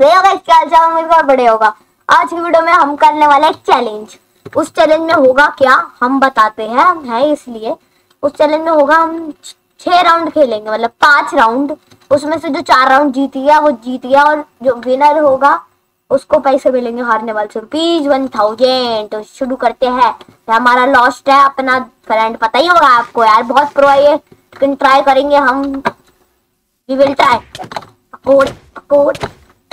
होगा इसके हाल चाल और बड़े होगा। आज की वीडियो में हम करने वाले एक चैलेंज। उस चैलेंज में होगा क्या, हम बताते हैं, हम है इसलिए। उस चैलेंज में होगा, हम छह राउंड खेलेंगे मतलब पाँच राउंड। उसमें से जो चार राउंड जीत गया वो जीत गया और जो विनर होगा, उसको पैसे मिलेंगे हारने वाले से। रुपीज़ वन थाउज़ेंड तो शुरू करते हैं। हमारा लॉस्ट है, अपना फ्रेंड पता ही होगा आपको यार, बहुत प्रो है ये। लेकिन ट्राई करेंगे हम। We will try code code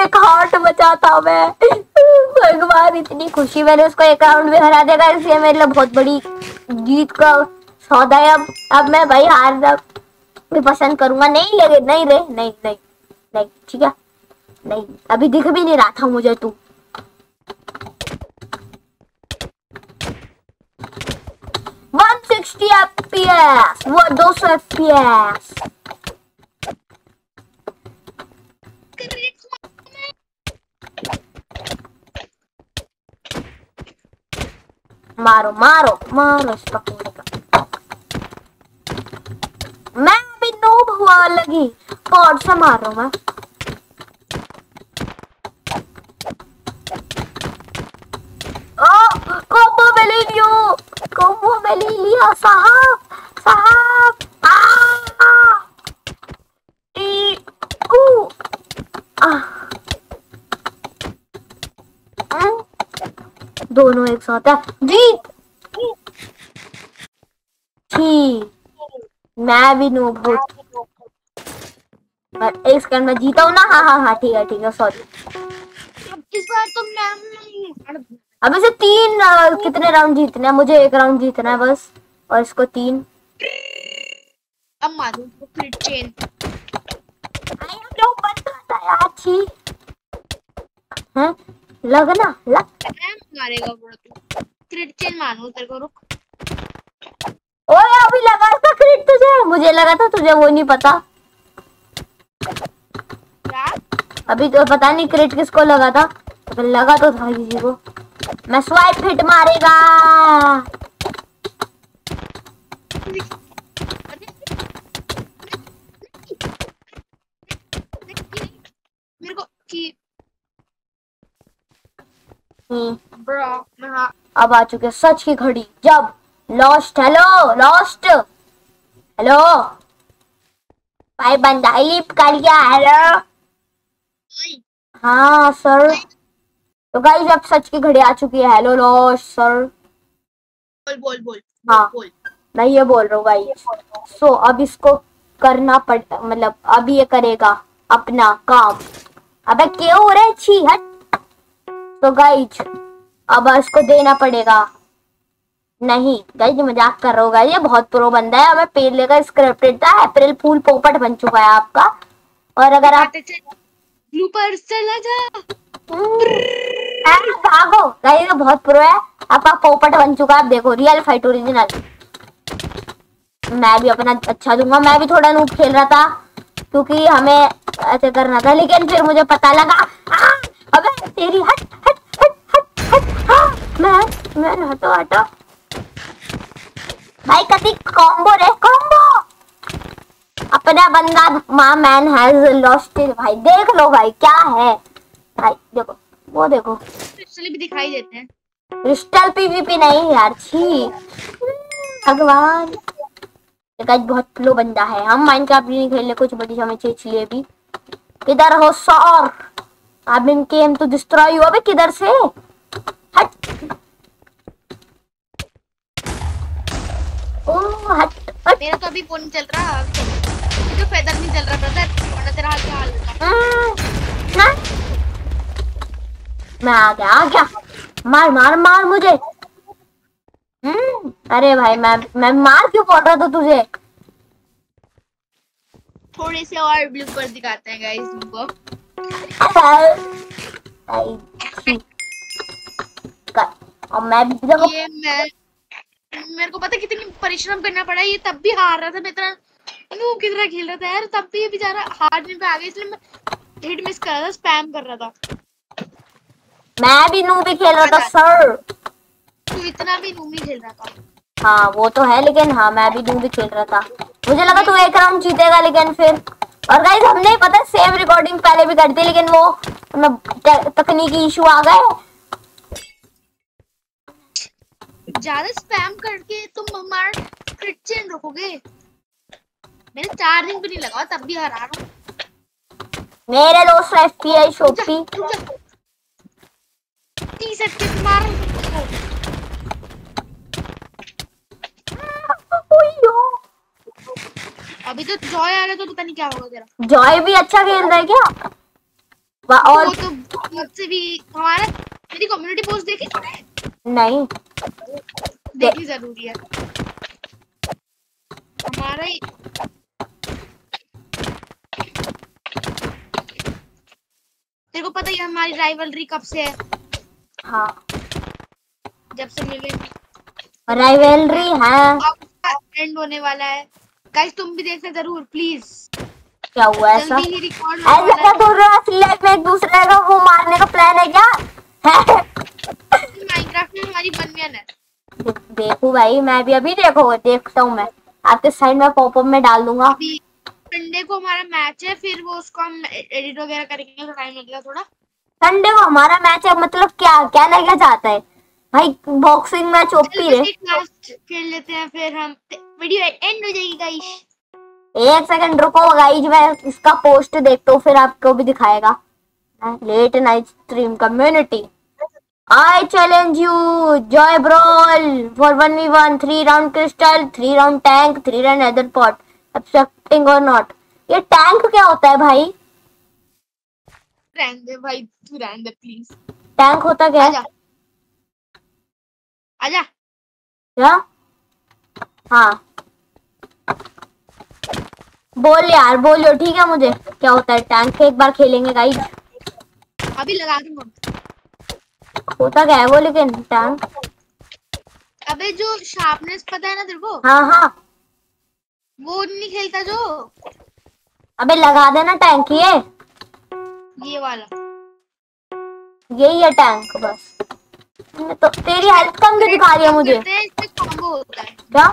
एक हार्ट बचा था मैं। भगवान, इतनी खुशी मैंने उसको एक राउंड में हरा देगा इसलिए मेरे लिए बहुत बड़ी जीत का सौदा है। अब अब मैं भाई हार भी पसंद करूँगा। नहीं लगे, नहीं रे, नहीं नहीं नहीं, ठीक है? नहीं, अभी दिख भी नहीं रहा था मुझे तू। वन सिक्सटी एफ़ सौ एफ़ पी एस मारो मारो मारो इस पकड़ का मैं अभी नूब हुआ लगी। कौन से मारो मैं। ओ कोम्बो में ले लियो। कोम्बो में ले लिया, साहब आ ई ऊ आ हम्म, दोनों एक साथ है। जीत। छी मैं भी नूब हूँ पर एक सेकंड में जीता हूँ ना? हाँ हाँ हाँ ठीक है ठीक है सॉरी अब इसे तीन कितने राउंड जीतने हैं? मुझे एक राउंड जीतना है बस। और इसको तीन। अब मारू तो फिर चेन आई एम नो रहा था यार छी। हैं लगना लग। मारेगा बड़ा तू। क्रिट चेन मारू तेरे को रुक। ओए अभी लगा इसका क्रिट तुझे। मुझे लगा था तुझे वो नहीं पता। क्या? अभी तो पता नहीं क्रिट किसको लगा था। तो लगा तो था किसी को। मैं स्वाइप हिट मारेगा मेरे को कि हम्म, ब्रो मैं हाँ अब आ चुके सच की घड़ी। जब लॉस्ट हेलो लॉस्ट हेलो भाई बंदा लिप कर गया हेलो हाँ सर तो गाइस अब सच की घड़ी आ चुकी है। हेलो लॉस्ट सर बोल बोल बोल हाँ। बोल। मैं ये बोल रहा हूँ गाइस सो अब इसको करना पड़ मतलब अब ये करेगा अपना काम। अबे क्यों हो रहे छी हट। तो गाइस अब इसको देना पड़ेगा। नहीं गाइस ये मज़ाक कर रहा होगा ये बहुत प्रो बंदा है। हमें पेड़ लेकर स्क्रिप्टेड था अप्रैल फूल पोपट बन चुका है आपका। और अगर आप चला। जा भागो। गाइस ये बहुत प्रो है। आपका पोपट बन चुका है। आप देखो रियल फाइट ओरिजिनल मैं भी अपना अच्छा दूँगा। मैं भी थोड़ा नूट खेल रहा था क्योंकि हमें ऐसे करना था। लेकिन फिर मुझे पता लगा। आ, अबे तेरी हट हट हट हट हट हाँ, मैं मैं हटो हटो। भाई कति कॉम्बो रे कॉम्बो अपना बंदा माँ मैन हैज़ लॉस्ट भाई देख लो भाई क्या है? भाई देखो वो देखो। भी दिखाई देते हैं। क्रिस्टल पीवीपी नहीं यार छी। भगवान। गाइस बहुत फ्लो बंदा है। हम माइनक्राफ्ट नहीं खेलने कुछ बड़ी हमें चीज़ लिए भी किधर हो सौर। अब इनके हम तो डिस्ट्रॉय हुआ बे किधर से? हट। ओ हट मेरा तो अभी फ़ोन चल रहा जो फेदर नहीं चल रहा ब्रदर वरना तेरा हाल क्या हाल होता मैं आ गया आ गया। मार मार मार मुझे। हम्म। अरे भाई मैं मैं मार क्यों पड़ रहा था तुझे? थोड़े से और ब्लू पर दिखाते हैं गाइस तुमको। और मैं भी ये मैं मेरे को पता है कितनी परिश्रम करना पड़ा ये तब भी हार रहा था मैं इतना नूब की तरह खेल रहा था यार तब भी ये बेचारा हारने पे आ गया इसलिए मैं हिट मिस कर रहा था स्पैम कर रहा था। मैं भी नू भी खेल रहा था सर तू इतना भी नूब नहीं खेल रहा था। हाँ वो तो है लेकिन हाँ मैं भी नू भी खेल रहा था। मुझे लगा तू एक राउंड जीतेगा लेकिन फिर और गाइस हमने पता सेम रिकॉर्डिंग पहले भी कर दी लेकिन वो मतलब तकनीकी इशू आ गए। ज़्यादा स्पैम करके तुम हमारा क्रिट चेन रखोगे मैंने चार दिन भी नहीं लगा तब भी हरा रहा हूँ। मेरे दोस्त एफपीआई शोपी। जा। तीस मार। अभी तो जॉय आ रहा तो पता नहीं क्या होगा तेरा। जॉय भी अच्छा खेल रहा है क्या? और वो तो मुझसे भी हमारा मेरी कम्युनिटी पोस्ट देखी? तूने नहीं। देखनी ज़रूरी है। हमारा ही तेरे को पता ही हमारी राइवलरी कब से है? हाँ। जब से मिले। राइवलरी है। अब एंड होने वाला है। गाइस तुम भी देखना ज़रूर प्लीज़ क्या हुआ ऐसा? ऐसा क्या बोल रहा है। लाइफ में एक दूसरे का वो मारने का प्लान है क्या? माइनक्राफ्ट में हमारी बनवियन है देखू भाई मैं भी अभी देखो देखता हूँ मैं। आपके साइड में पॉपअप में डाल दूँगा। संडे को हमारा मैच है फिर वो उसको हम एडिट वगैरह करेंगे तो टाइम लगेगा थोड़ा। संडे को हमारा मैच है मतलब क्या क्या लगना चाहता है? भाई बॉक्सिंग मैच ओपी है खेल लेते हैं फिर हम वीडियो एंड हो जाएगी गाइस एक सेकंड रुको गाइज़ मैं इसका पोस्ट देखता हूँ फिर आपको भी दिखाएगा। Late night stream community I challenge you joy brawl for one V one three round crystal three round tank three round either pot accepting और नॉट ये टैंक क्या होता है भाई? रहने भाई तू रहने दे प्लीज़ टैंक होता क्या आजा। आजा। क्या? हाँ। बोल यार बोलियो ठीक है मुझे? क्या होता है टैंक एक बार खेलेंगे गाइज़ अभी लगा दूँगा होता क्या है वो लेकिन टैंक अबे जो शार्पनेस पता है ना तेरे को? हाँ हाँ। वो नहीं खेलता जो। अबे लगा देना टैंक ये। ये वाला। यही है टैंक बस। तो तेरी हेल्थ कम क्यों दिखा रही है मुझे? क्या?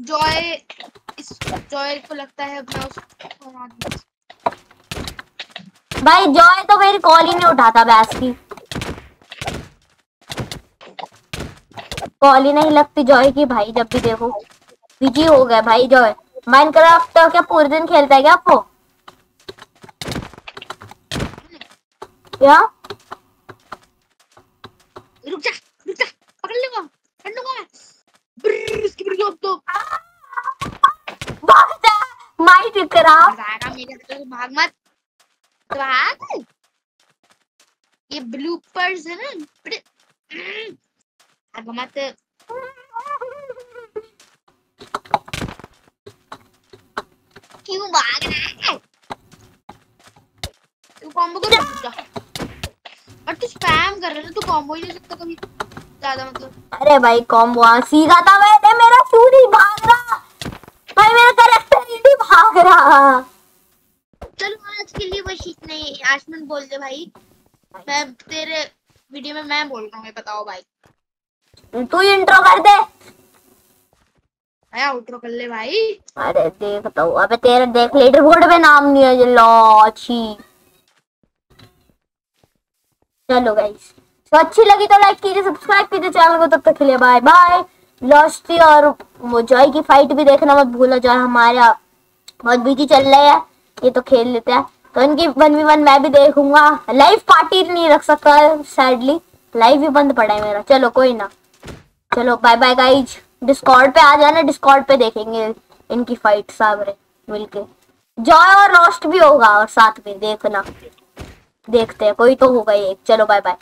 जॉय इस जॉय को लगता है मैं उसको भाई जॉय तो मेरी कॉल ही नहीं उठाता बैस की। कॉल ही नहीं लगती जॉय की, भाई, जब भी देखो। बिज़ी हो गया भाई जॉय माइनक्राफ्ट तो क्या पूरे दिन खेलता है क्या आपको? क्या रुक जा रुक जा पकड़ लूँगा पकड़ लूँगा मैं ब्रर, इसकी ब्रर, दो दो भाग जा माई टिकरा भागा मेरे हाथों से भाग मत। भाग। ये ब्लूपर्स है ना भाग मत। क्यों भाग रहा है? तू कॉम्बो कर और तू स्पैम कर रहा है तू कॉम्बो ही नहीं सकता कभी। ज़्यादा मतलब। अरे भाई कॉम्बो सीखा था मैंने मेरा क्यों नहीं भाग रहा भाई मेरा करेक्टर ही नहीं भाग रहा चलो आज के लिए बस ही बोल दे भाई। मैं तेरे वीडियो में मैं बोल रहा हूँ बताओ भाई। तू इंट्रो कर दे। आया आउटरो कर ले भाई। अरे देखता हूँ अबे तेरे देख लीडर बोर्ड पे नाम नहीं है लॉची। चलो गाइस तो अच्छी लगी तो लाइक कीजिए सब्सक्राइब कीजिए चैनल को तब तक के लिए बाय बाय लॉस्टी और वो जॉय की फाइट भी देखना मत भूलो जॉय हमारा बहुत बिज़ी चल रहे हैं ये तो खेल लेते हैं। तो इनकी वन वी वन मैं भी देखूँगा। लाइव पार्टी नहीं रख सकता सैडली लाइव भी बंद पड़ा है मेरा। चलो, कोई ना। चलो बाय बाय गाइज़ डिस्कॉर्ड पे आ जाना डिस्कॉर्ड पे देखेंगे इनकी फाइट सावरे मिलके। जॉय और रोस्ट भी होगा और साथ में देखना। देखते हैं, कोई तो होगा एक। चलो बाय बाय